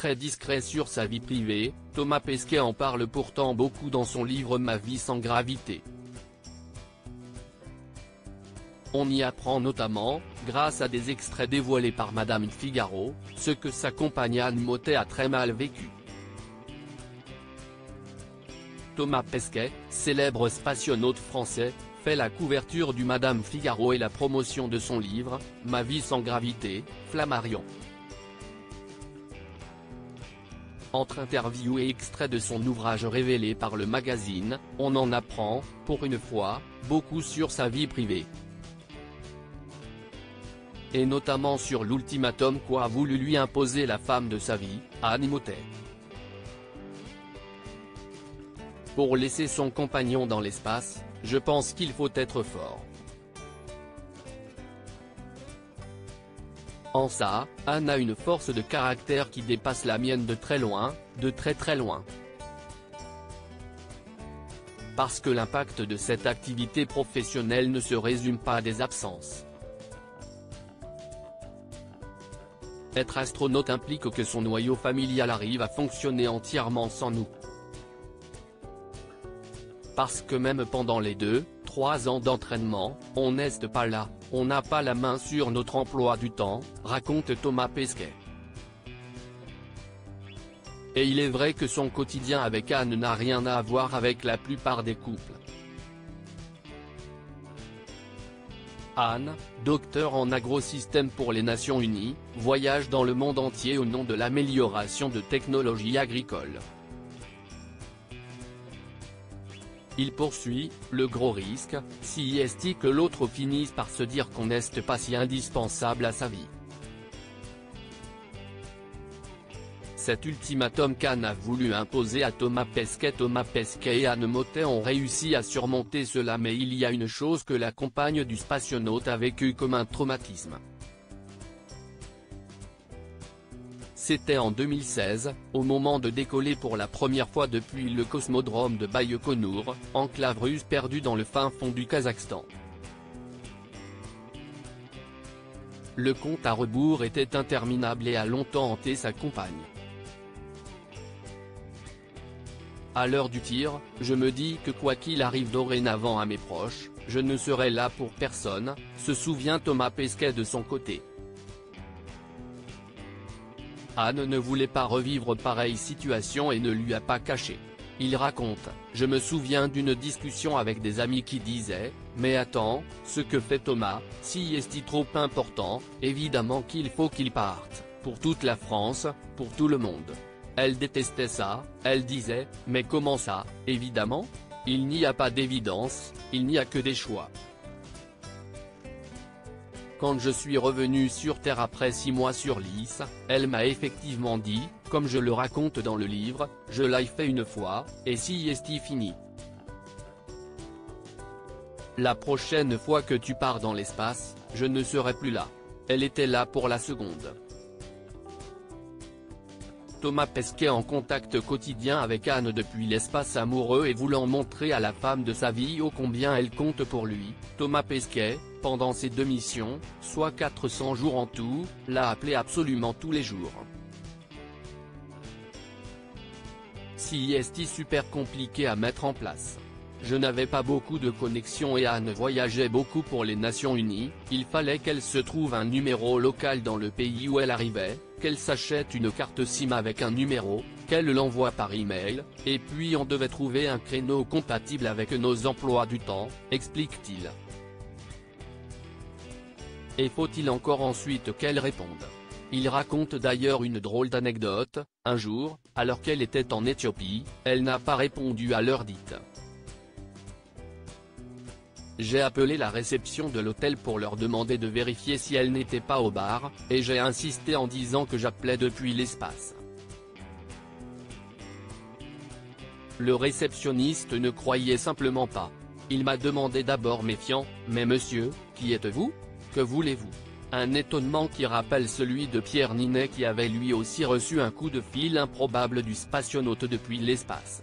très discret sur sa vie privée, Thomas Pesquet en parle pourtant beaucoup dans son livre Ma vie sans gravité. On y apprend notamment, grâce à des extraits dévoilés par Madame Figaro, ce que sa compagne Anne Motet a très mal vécu. Thomas Pesquet, célèbre spationaute français, fait la couverture du Madame Figaro et la promotion de son livre, Ma vie sans gravité, Flammarion. Entre interviews et extraits de son ouvrage révélé par le magazine, on en apprend, pour une fois, beaucoup sur sa vie privée et notamment sur l'ultimatum qu'a voulu lui imposer la femme de sa vie, Anne Imhotep. Pour laisser son compagnon dans l'espace, je pense qu'il faut être fort. En ça, Anne a une force de caractère qui dépasse la mienne de très loin, de très très loin. Parce que l'impact de cette activité professionnelle ne se résume pas à des absences. Être astronaute implique que son noyau familial arrive à fonctionner entièrement sans nous. Parce que même pendant les deux, trois ans d'entraînement, on n'est pas là, on n'a pas la main sur notre emploi du temps, raconte Thomas Pesquet. Et il est vrai que son quotidien avec Anne n'a rien à voir avec la plupart des couples. Anne, docteur en agrosystème pour les Nations Unies, voyage dans le monde entier au nom de l'amélioration de technologies agricoles. Il poursuit, le gros risque, si est que l'autre finisse par se dire qu'on n'est pas si indispensable à sa vie. Cet ultimatum qu'Anne a voulu imposer à Thomas Pesquet Thomas Pesquet et Anne Motet ont réussi à surmonter cela mais il y a une chose que la compagne du spationaute a vécu comme un traumatisme. C'était en 2016, au moment de décoller pour la première fois depuis le cosmodrome de Baïkonour, enclave russe perdue dans le fin fond du Kazakhstan. Le compte à rebours était interminable et a longtemps hanté sa compagne. À l'heure du tir, je me dis que quoi qu'il arrive dorénavant à mes proches, je ne serai là pour personne, se souvient Thomas Pesquet de son côté. Anne ne voulait pas revivre pareille situation et ne lui a pas caché. Il raconte, je me souviens d'une discussion avec des amis qui disaient, mais attends, ce que fait Thomas, si est-il trop important, évidemment qu'il faut qu'il parte, pour toute la France, pour tout le monde. Elle détestait ça, elle disait, mais comment ça, évidemment? Il n'y a pas d'évidence, il n'y a que des choix. Quand je suis revenu sur Terre après six mois sur Lys, elle m'a effectivement dit, comme je le raconte dans le livre, je l'ai fait une fois, et si est fini? La prochaine fois que tu pars dans l'espace, je ne serai plus là. Elle était là pour la seconde. Thomas Pesquet en contact quotidien avec Anne depuis l'espace amoureux et voulant montrer à la femme de sa vie ô combien elle compte pour lui, Thomas Pesquet, pendant ses deux missions, soit 400 jours en tout, l'a appelé absolument tous les jours. Si est super compliqué à mettre en place? Je n'avais pas beaucoup de connexions et Anne voyageait beaucoup pour les Nations Unies, il fallait qu'elle se trouve un numéro local dans le pays où elle arrivait, qu'elle s'achète une carte SIM avec un numéro, qu'elle l'envoie par email, et puis on devait trouver un créneau compatible avec nos emplois du temps, explique-t-il. Et faut-il encore ensuite qu'elle réponde? Il raconte d'ailleurs une drôle d'anecdote, un jour, alors qu'elle était en Éthiopie, elle n'a pas répondu à l'heure dite. J'ai appelé la réception de l'hôtel pour leur demander de vérifier si elle n'était pas au bar, et j'ai insisté en disant que j'appelais depuis l'espace. Le réceptionniste ne croyait simplement pas. Il m'a demandé d'abord méfiant, mais monsieur, qui êtes-vous? Que voulez-vous? Un étonnement qui rappelle celui de Pierre Ninet qui avait lui aussi reçu un coup de fil improbable du spationaute depuis l'espace.